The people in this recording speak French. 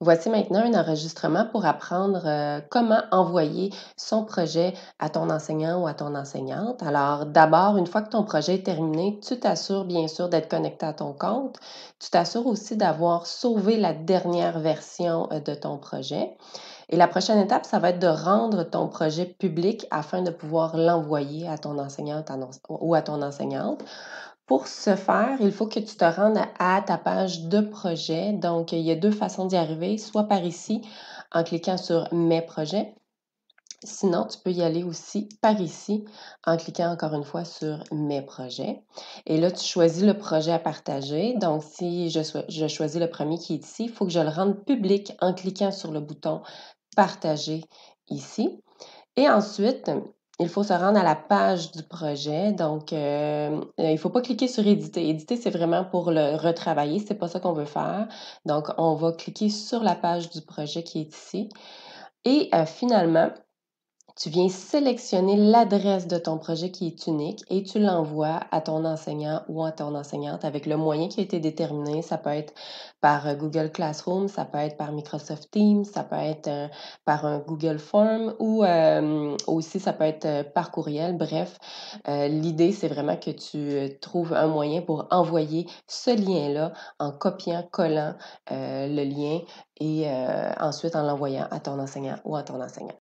Voici maintenant un enregistrement pour apprendre euh, comment envoyer son projet à ton enseignant ou à ton enseignante. Alors, d'abord, une fois que ton projet est terminé, tu t'assures bien sûr d'être connecté à ton compte. Tu t'assures aussi d'avoir sauvé la dernière version euh, de ton projet. Et la prochaine étape, ça va être de rendre ton projet public afin de pouvoir l'envoyer à ton enseignante ou à ton enseignante. Pour ce faire, il faut que tu te rendes à ta page de projet. Donc, il y a deux façons d'y arriver, soit par ici, en cliquant sur Mes projets. Sinon, tu peux y aller aussi par ici, en cliquant encore une fois sur Mes projets. Et là, tu choisis le projet à partager. Donc, si je, je choisis le premier qui est ici, il faut que je le rende public en cliquant sur le bouton Partager ici. Et ensuite, il faut se rendre à la page du projet. Donc, euh, il ne faut pas cliquer sur éditer. Éditer, c'est vraiment pour le retravailler. C'est pas ça qu'on veut faire. Donc, on va cliquer sur la page du projet qui est ici. Et euh, finalement, tu viens sélectionner l'adresse de ton projet qui est unique et tu l'envoies à ton enseignant ou à ton enseignante avec le moyen qui a été déterminé. Ça peut être par euh, Google Classroom, ça peut être par Microsoft Teams, ça peut être euh, par un Google Form ou euh, aussi ça peut être par courriel. Bref, l'idée, c'est vraiment que tu trouves un moyen pour envoyer ce lien-là en copiant, collant le lien et ensuite en l'envoyant à ton enseignant ou à ton enseignant.